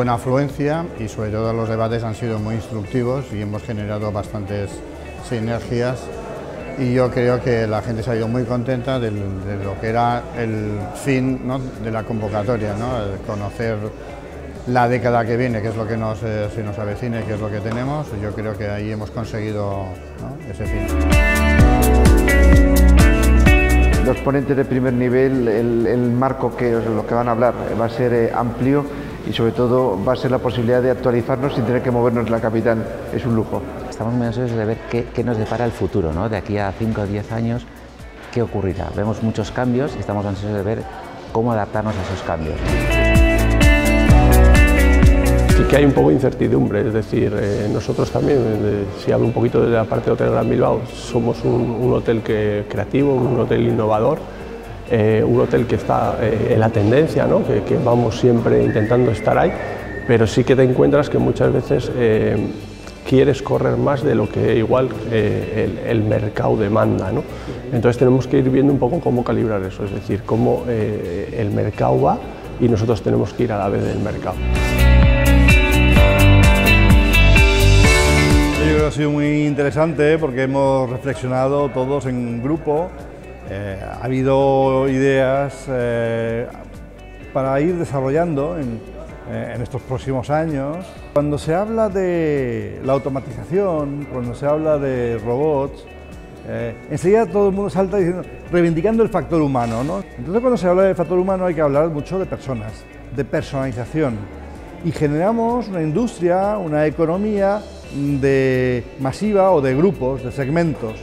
afluencia y sobre todo los debates han sido muy instructivos y hemos generado bastantes sinergias. Y yo creo que la gente se ha ido muy contenta de lo que era el fin de la convocatoria, ¿no? conocer la década que viene, que es lo que nos, eh, nos avecina y que es lo que tenemos, yo creo que ahí hemos conseguido ese fin. Los ponentes de primer nivel, el, marco que lo que van a hablar va a ser eh, amplio y sobre todo va a ser la posibilidad de actualizarnos sin tener que movernos la capital. Es un lujo. Estamos muy ansiosos de ver qué, nos depara el futuro, ¿no? de aquí a 5 o 10 años, qué ocurrirá. Vemos muchos cambios y estamos ansiosos de ver cómo adaptarnos a esos cambios. Sí que hay un poco de incertidumbre, es decir, eh, nosotros también, eh, si hablo un poquito de la parte de Hotel Gran Bilbao, somos un, hotel que, creativo, un hotel innovador, eh, un hotel que está en la tendencia, ¿no? que, que, vamos siempre intentando estar ahí, pero sí que te encuentras que muchas veces quieres correr más de lo que igual el, mercado demanda. ¿no? Entonces tenemos que ir viendo un poco cómo calibrar eso, es decir, cómo el mercado va y nosotros tenemos que ir a la vez del mercado. ha sido muy interesante porque hemos reflexionado todos en grupo, eh, ha habido ideas eh, para ir desarrollando eh, en, estos próximos años. Cuando se habla de la automatización, cuando se habla de robots, enseguida todo el mundo salta diciendo, reivindicando el factor humano. ¿no? Entonces cuando se habla del factor humano hay que hablar mucho de personas, de personalización. Y generamos una industria, una economía de masiva o de grupos, de segmentos.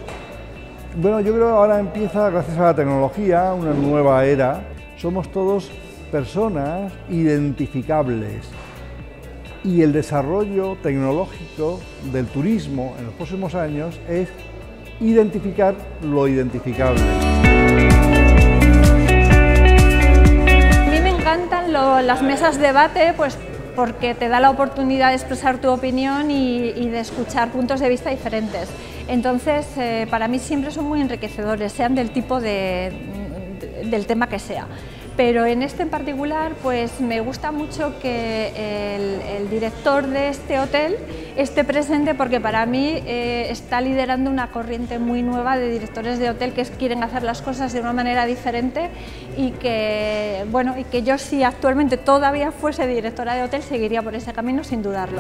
Bueno, yo creo que ahora empieza, gracias a la tecnología, una nueva era. Somos todos personas identificables y el desarrollo tecnológico del turismo en los próximos años es identificar lo identificable. A mí me encantan las mesas de debate, pues porque te da la oportunidad de expresar tu opinión y, de escuchar puntos de vista diferentes. Entonces, eh, para mí siempre son muy enriquecedores, sean del tipo de, del tema que sea pero en este en particular pues me gusta mucho que el, director de este hotel esté presente porque para mí eh, está liderando una corriente muy nueva de directores de hotel que quieren hacer las cosas de una manera diferente y que, bueno, y que yo si actualmente todavía fuese directora de hotel seguiría por ese camino sin dudarlo.